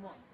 Come on.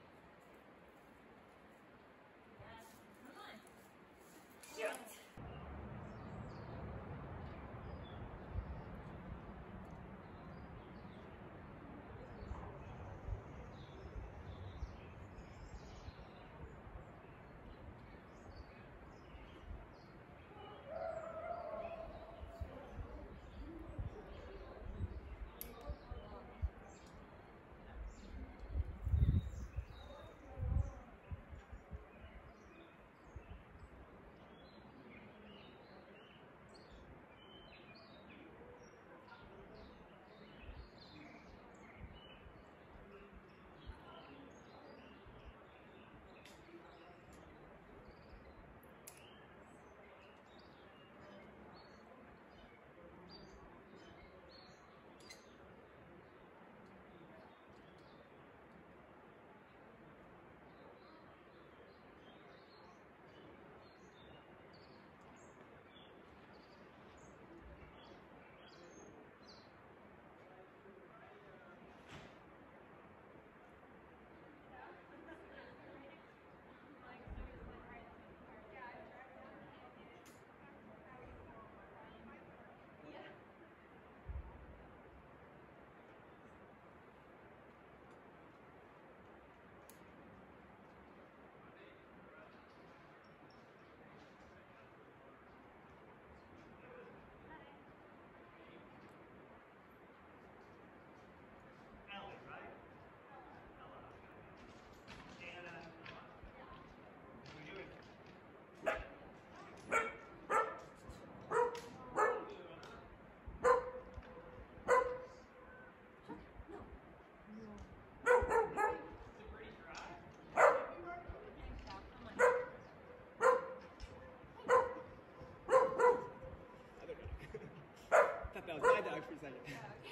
Other